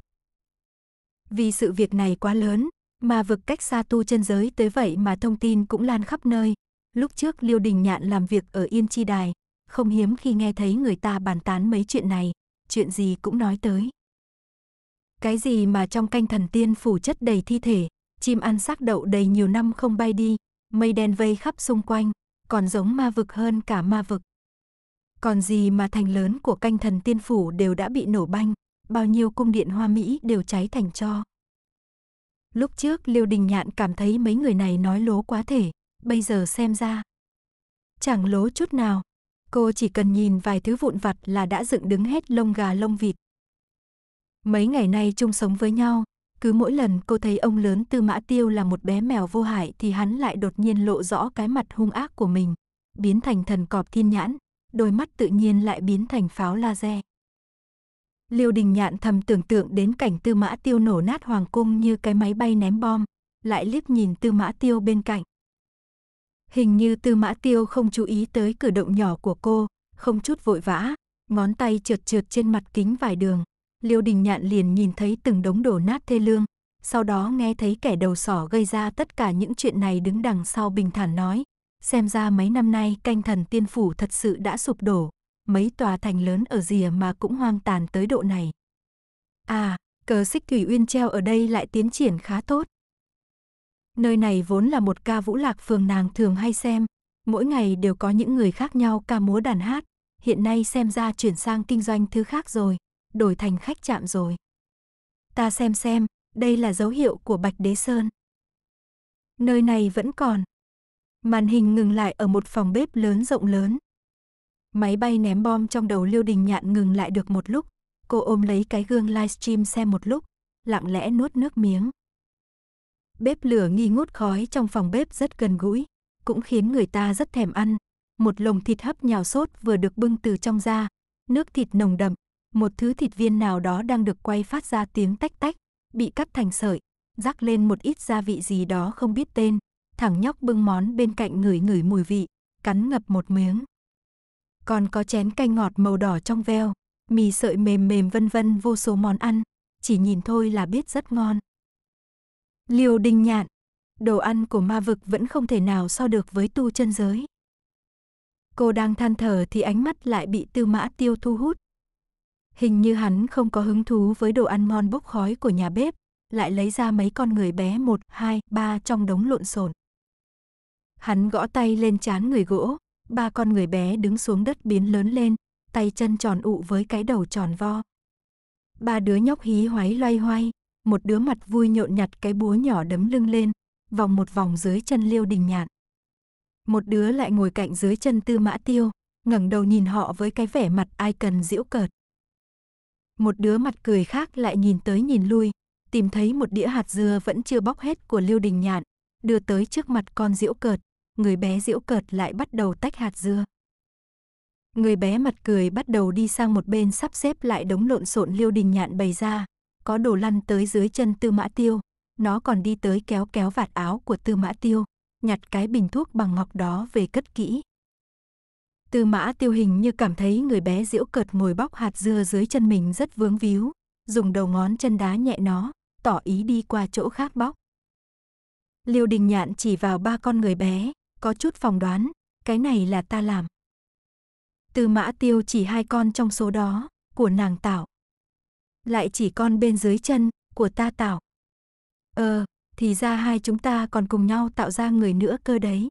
Vì sự việc này quá lớn, mà vực cách xa tu chân giới tới vậy mà thông tin cũng lan khắp nơi. Lúc trước Liêu Đình Nhạn làm việc ở Yên Chi Đài, không hiếm khi nghe thấy người ta bàn tán mấy chuyện này, chuyện gì cũng nói tới. Cái gì mà trong canh thần tiên phủ chất đầy thi thể, chim ăn xác đậu đầy nhiều năm không bay đi, mây đen vây khắp xung quanh, còn giống ma vực hơn cả ma vực. Còn gì mà thành lớn của canh thần tiên phủ đều đã bị nổ banh, bao nhiêu cung điện hoa Mỹ đều cháy thành cho. Lúc trước Liêu Đình Nhạn cảm thấy mấy người này nói lố quá thể, bây giờ xem ra. Chẳng lố chút nào, cô chỉ cần nhìn vài thứ vụn vặt là đã dựng đứng hết lông gà lông vịt. Mấy ngày nay chung sống với nhau, cứ mỗi lần cô thấy ông lớn Tư Mã Tiêu là một bé mèo vô hại thì hắn lại đột nhiên lộ rõ cái mặt hung ác của mình, biến thành thần cọp thiên nhãn, đôi mắt tự nhiên lại biến thành pháo laser. Liêu Đình Nhạn thầm tưởng tượng đến cảnh Tư Mã Tiêu nổ nát hoàng cung như cái máy bay ném bom, lại liếc nhìn Tư Mã Tiêu bên cạnh. Hình như Tư Mã Tiêu không chú ý tới cử động nhỏ của cô, không chút vội vã, ngón tay trượt trượt trên mặt kính vài đường. Liêu Đình Nhạn liền nhìn thấy từng đống đổ nát thê lương, sau đó nghe thấy kẻ đầu sỏ gây ra tất cả những chuyện này đứng đằng sau bình thản nói, xem ra mấy năm nay canh thần tiên phủ thật sự đã sụp đổ, mấy tòa thành lớn ở rìa mà cũng hoang tàn tới độ này. À, cờ xích thủy uyên treo ở đây lại tiến triển khá tốt. Nơi này vốn là một ca vũ lạc phường nàng thường hay xem, mỗi ngày đều có những người khác nhau ca múa đàn hát, hiện nay xem ra chuyển sang kinh doanh thứ khác rồi, đổi thành khách chạm rồi. Ta xem xem, đây là dấu hiệu của Bạch Đế Sơn. Nơi này vẫn còn. Màn hình ngừng lại ở một phòng bếp lớn rộng lớn. Máy bay ném bom trong đầu Liêu Đình Nhạn ngừng lại được một lúc, cô ôm lấy cái gương livestream xem một lúc, lặng lẽ nuốt nước miếng. Bếp lửa nghi ngút khói trong phòng bếp rất gần gũi, cũng khiến người ta rất thèm ăn. Một lồng thịt hấp nhào sốt vừa được bưng từ trong ra, nước thịt nồng đậm, một thứ thịt viên nào đó đang được quay phát ra tiếng tách tách, bị cắt thành sợi, rắc lên một ít gia vị gì đó không biết tên. Thằng nhóc bưng món bên cạnh ngửi ngửi mùi vị, cắn ngập một miếng. còn có chén canh ngọt màu đỏ trong veo, mì sợi mềm mềm vân vân vô số món ăn, chỉ nhìn thôi là biết rất ngon. Liêu Đình Nhạn, đồ ăn của ma vực vẫn không thể nào so được với tu chân giới. Cô đang than thở thì ánh mắt lại bị Tư Mã Tiêu thu hút. Hình như hắn không có hứng thú với đồ ăn ngon bốc khói của nhà bếp, lại lấy ra mấy con người bé một, hai, ba trong đống lộn xộn. Hắn gõ tay lên chán người gỗ, ba con người bé đứng xuống đất biến lớn lên, tay chân tròn ụ với cái đầu tròn vo. Ba đứa nhóc hí hoáy loay hoay, một đứa mặt vui nhộn nhặt cái búa nhỏ đấm lưng lên, vòng một vòng dưới chân Liêu Đình Nhạn. Một đứa lại ngồi cạnh dưới chân Tư Mã Tiêu, ngẩng đầu nhìn họ với cái vẻ mặt ai cần giễu cợt. Một đứa mặt cười khác lại nhìn tới nhìn lui, tìm thấy một đĩa hạt dưa vẫn chưa bóc hết của Liêu Đình Nhạn, đưa tới trước mặt con diễu cợt, người bé diễu cợt lại bắt đầu tách hạt dưa. Người bé mặt cười bắt đầu đi sang một bên sắp xếp lại đống lộn xộn Liêu Đình Nhạn bày ra, có đồ lăn tới dưới chân Tư Mã Tiêu, nó còn đi tới kéo kéo vạt áo của Tư Mã Tiêu, nhặt cái bình thuốc bằng ngọc đó về cất kỹ. Tư Mã Tiêu hình như cảm thấy người bé diễu cợt ngồi bóc hạt dưa dưới chân mình rất vướng víu, dùng đầu ngón chân đá nhẹ nó, tỏ ý đi qua chỗ khác bóc. Liêu Đình Nhạn chỉ vào ba con người bé, có chút phòng đoán, cái này là ta làm. Tư mã tiêu chỉ hai con trong số đó, của nàng tạo. Lại chỉ con bên dưới chân, của ta tạo. Ờ, thì ra hai chúng ta còn cùng nhau tạo ra người nữa cơ đấy.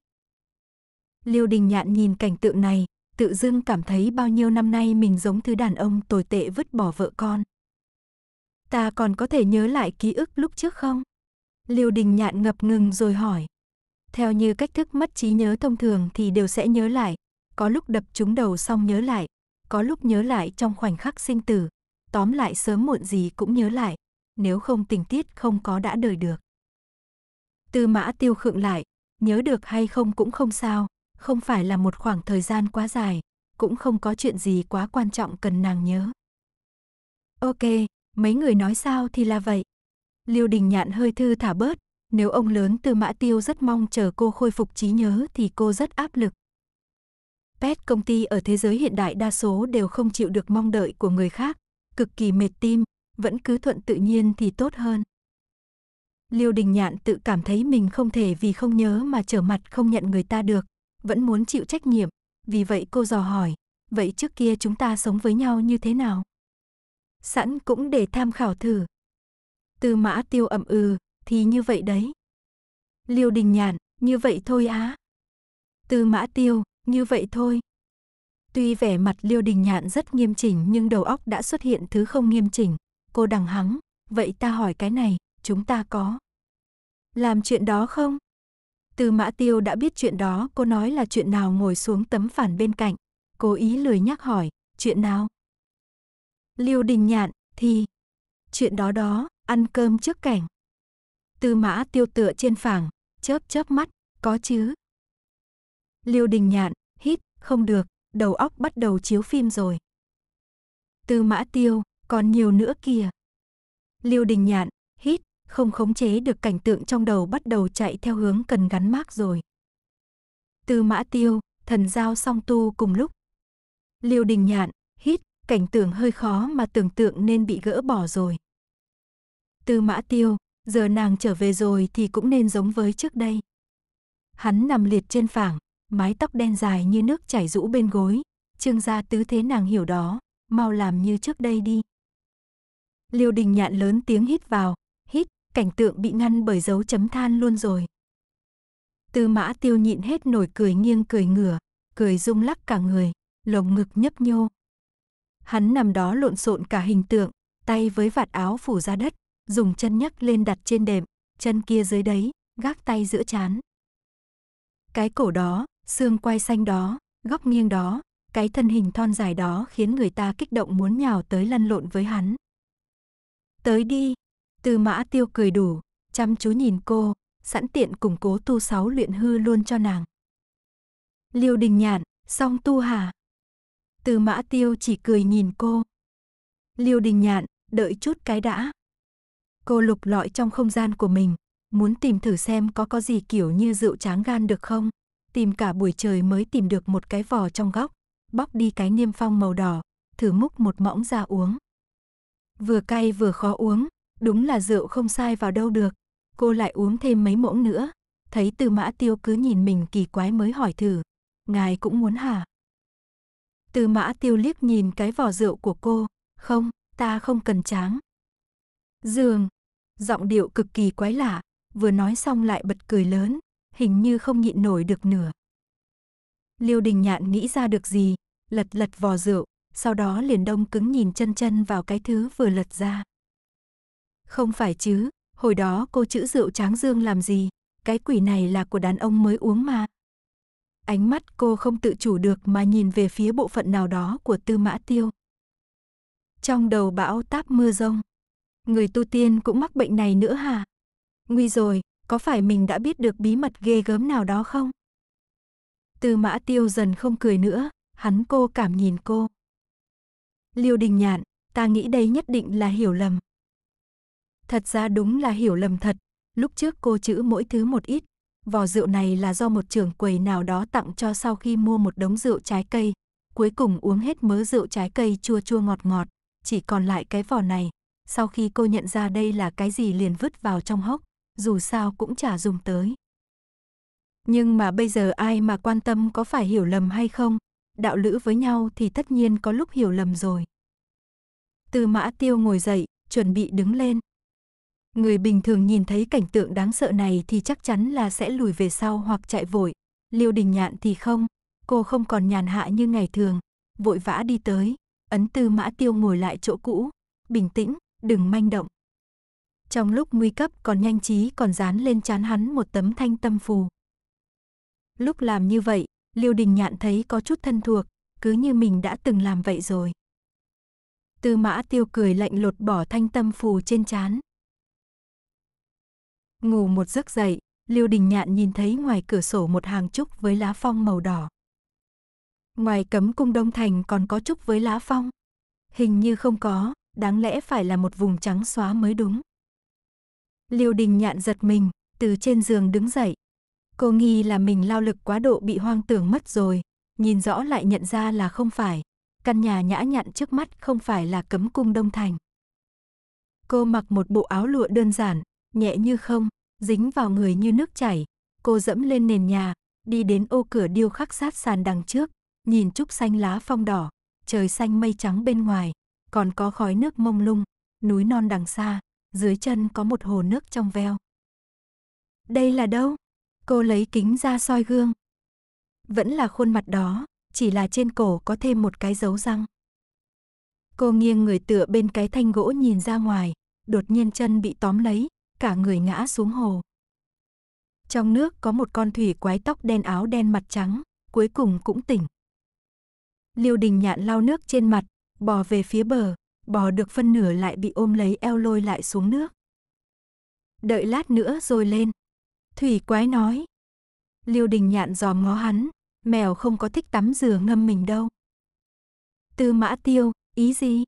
Liêu Đình Nhạn nhìn cảnh tượng này, tự dưng cảm thấy bao nhiêu năm nay mình giống thứ đàn ông tồi tệ vứt bỏ vợ con. Ta còn có thể nhớ lại ký ức lúc trước không? Liêu Đình Nhạn ngập ngừng rồi hỏi. Theo như cách thức mất trí nhớ thông thường thì đều sẽ nhớ lại, có lúc đập trúng đầu xong nhớ lại, có lúc nhớ lại trong khoảnh khắc sinh tử, tóm lại sớm muộn gì cũng nhớ lại, nếu không tình tiết không có đã đời được. Tư mã tiêu khựng lại, nhớ được hay không cũng không sao, không phải là một khoảng thời gian quá dài, cũng không có chuyện gì quá quan trọng cần nàng nhớ. Ok, mấy người nói sao thì là vậy. Liêu Đình Nhạn hơi thư thả bớt, nếu ông lớn Tư Mã Tiêu rất mong chờ cô khôi phục trí nhớ thì cô rất áp lực. Pet công ty ở thế giới hiện đại đa số đều không chịu được mong đợi của người khác, cực kỳ mệt tim, vẫn cứ thuận tự nhiên thì tốt hơn. Liêu Đình Nhạn tự cảm thấy mình không thể vì không nhớ mà trở mặt không nhận người ta được, vẫn muốn chịu trách nhiệm, vì vậy cô dò hỏi, vậy trước kia chúng ta sống với nhau như thế nào? Sẵn cũng để tham khảo thử. Tư mã tiêu ậm ừ, thì như vậy đấy. Liêu Đình Nhạn, như vậy thôi á. Tư mã tiêu, như vậy thôi. Tuy vẻ mặt Liêu Đình Nhạn rất nghiêm chỉnh nhưng đầu óc đã xuất hiện thứ không nghiêm chỉnh. Cô đằng hắng, vậy ta hỏi cái này, chúng ta có làm chuyện đó không? Từ Mã Tiêu đã biết chuyện đó, cô nói là chuyện nào ngồi xuống tấm phản bên cạnh. Cố ý lười nhắc hỏi, chuyện nào? Liêu Đình Nhạn, thì... Chuyện đó đó, ăn cơm trước cảnh. Từ Mã Tiêu tựa trên phẳng, chớp chớp mắt, có chứ. Liêu Đình Nhạn, hít, không được, đầu óc bắt đầu chiếu phim rồi. Tư Mã Tiêu, còn nhiều nữa kìa. Liêu Đình Nhạn, hít, không khống chế được cảnh tượng trong đầu bắt đầu chạy theo hướng cần gắn mác rồi. Tư Mã Tiêu, thần giao song tu cùng lúc. Liêu Đình Nhạn, hít, cảnh tượng hơi khó mà tưởng tượng nên bị gỡ bỏ rồi. Tư Mã Tiêu, giờ nàng trở về rồi thì cũng nên giống với trước đây. Hắn nằm liệt trên phẳng, mái tóc đen dài như nước chảy rũ bên gối, trương gia tứ thế nàng hiểu đó, mau làm như trước đây đi. Liêu đình nhạn lớn tiếng hít vào, hít, cảnh tượng bị ngăn bởi dấu chấm than luôn rồi. Tư mã tiêu nhịn hết nổi cười nghiêng cười ngửa, cười rung lắc cả người, lồng ngực nhấp nhô. Hắn nằm đó lộn xộn cả hình tượng, tay với vạt áo phủ ra đất, dùng chân nhấc lên đặt trên đệm, chân kia dưới đấy, gác tay giữa chán. Cái cổ đó, xương quai xanh đó, góc nghiêng đó, cái thân hình thon dài đó khiến người ta kích động muốn nhào tới lăn lộn với hắn. Tới đi, từ mã tiêu cười đủ, chăm chú nhìn cô, sẵn tiện củng cố tu sáu luyện hư luôn cho nàng. Liêu đình nhạn, song tu hà. Từ mã tiêu chỉ cười nhìn cô. Liêu đình nhạn, đợi chút cái đã. Cô lục lọi trong không gian của mình, muốn tìm thử xem có có gì kiểu như rượu tráng gan được không. Tìm cả buổi trời mới tìm được một cái vò trong góc, bóc đi cái niêm phong màu đỏ, thử múc một mõng ra uống. Vừa cay vừa khó uống, đúng là rượu không sai vào đâu được. Cô lại uống thêm mấy muỗng nữa, thấy Tư Mã Tiêu cứ nhìn mình kỳ quái mới hỏi thử, ngài cũng muốn hả? Tư Mã Tiêu liếc nhìn cái vỏ rượu của cô, không, ta không cần tráng. dường giọng điệu cực kỳ quái lạ, vừa nói xong lại bật cười lớn, hình như không nhịn nổi được nửa. Liêu Đình Nhạn nghĩ ra được gì, lật lật vò rượu, sau đó liền đông cứng nhìn chân chân vào cái thứ vừa lật ra. Không phải chứ, hồi đó cô chữ rượu tráng dương làm gì, cái quỷ này là của đàn ông mới uống mà. Ánh mắt cô không tự chủ được mà nhìn về phía bộ phận nào đó của tư mã tiêu. Trong đầu bão táp mưa rông, người tu tiên cũng mắc bệnh này nữa hả? Nguy rồi, có phải mình đã biết được bí mật ghê gớm nào đó không? Tư mã tiêu dần không cười nữa, hắn cô cảm nhìn cô. Liêu đình nhạn, ta nghĩ đây nhất định là hiểu lầm. Thật ra đúng là hiểu lầm thật, lúc trước cô chữ mỗi thứ một ít, vò rượu này là do một trưởng quầy nào đó tặng cho sau khi mua một đống rượu trái cây, cuối cùng uống hết mớ rượu trái cây chua chua ngọt ngọt, chỉ còn lại cái vò này, sau khi cô nhận ra đây là cái gì liền vứt vào trong hốc, dù sao cũng chả dùng tới. Nhưng mà bây giờ ai mà quan tâm có phải hiểu lầm hay không, đạo lữ với nhau thì tất nhiên có lúc hiểu lầm rồi. Từ mã tiêu ngồi dậy, chuẩn bị đứng lên. Người bình thường nhìn thấy cảnh tượng đáng sợ này thì chắc chắn là sẽ lùi về sau hoặc chạy vội. Liêu đình nhạn thì không, cô không còn nhàn hạ như ngày thường, vội vã đi tới, ấn tư mã tiêu ngồi lại chỗ cũ, bình tĩnh, đừng manh động. Trong lúc nguy cấp còn nhanh trí còn dán lên chán hắn một tấm thanh tâm phù. Lúc làm như vậy, Liêu Đình Nhạn thấy có chút thân thuộc, cứ như mình đã từng làm vậy rồi. Tư mã tiêu cười lạnh lột bỏ thanh tâm phù trên chán. Ngủ một giấc dậy, Liêu Đình Nhạn nhìn thấy ngoài cửa sổ một hàng trúc với lá phong màu đỏ. Ngoài cấm cung Đông Thành còn có trúc với lá phong. Hình như không có, đáng lẽ phải là một vùng trắng xóa mới đúng. Liêu Đình Nhạn giật mình, từ trên giường đứng dậy, Cô nghi là mình lao lực quá độ bị hoang tưởng mất rồi, nhìn rõ lại nhận ra là không phải, căn nhà nhã nhặn trước mắt không phải là cấm cung Đông Thành. Cô mặc một bộ áo lụa đơn giản, nhẹ như không, dính vào người như nước chảy. Cô dẫm lên nền nhà, đi đến ô cửa điêu khắc sát sàn đằng trước, nhìn trúc xanh lá phong đỏ, trời xanh mây trắng bên ngoài, còn có khói nước mông lung, núi non đằng xa, dưới chân có một hồ nước trong veo. Đây là đâu? Cô lấy kính ra soi gương. Vẫn là khuôn mặt đó, chỉ là trên cổ có thêm một cái dấu răng. Cô nghiêng người tựa bên cái thanh gỗ nhìn ra ngoài, đột nhiên chân bị tóm lấy, cả người ngã xuống hồ. Trong nước có một con thủy quái tóc đen áo đen mặt trắng, cuối cùng cũng tỉnh. Liêu đình nhạn lau nước trên mặt, bò về phía bờ, bò được phân nửa lại bị ôm lấy eo lôi lại xuống nước. Đợi lát nữa rồi lên. Thủy quái nói. Liêu đình nhạn dòm ngó hắn, mèo không có thích tắm rửa ngâm mình đâu. Tư mã tiêu, ý gì?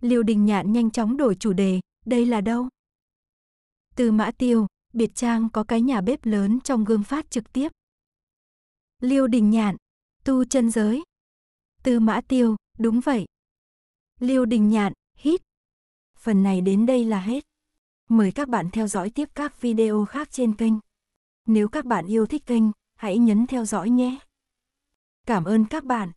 Liêu đình nhạn nhanh chóng đổi chủ đề, đây là đâu? Tư mã tiêu, biệt trang có cái nhà bếp lớn trong gương phát trực tiếp. Liêu đình nhạn, tu chân giới. Tư mã tiêu, đúng vậy. Liêu đình nhạn, hít. Phần này đến đây là hết. Mời các bạn theo dõi tiếp các video khác trên kênh. Nếu các bạn yêu thích kênh, hãy nhấn theo dõi nhé. Cảm ơn các bạn.